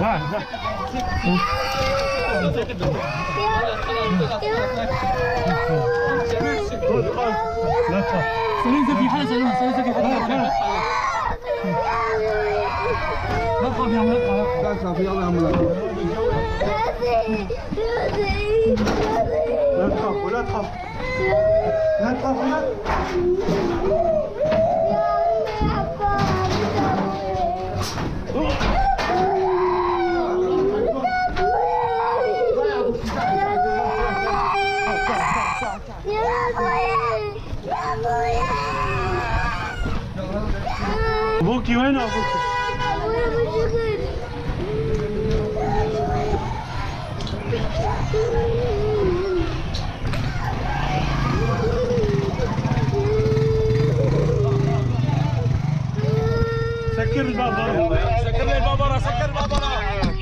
来来，嗯。手拎着皮，还在身上，手拎着皮，还在身上。那好漂亮，好漂亮，漂亮不啦？来套，回来套，来套，回来。ولا ابوكي وين ابوكي؟ سكر الباب ورا. سكر لي الباب ورا سكر الباب البراعم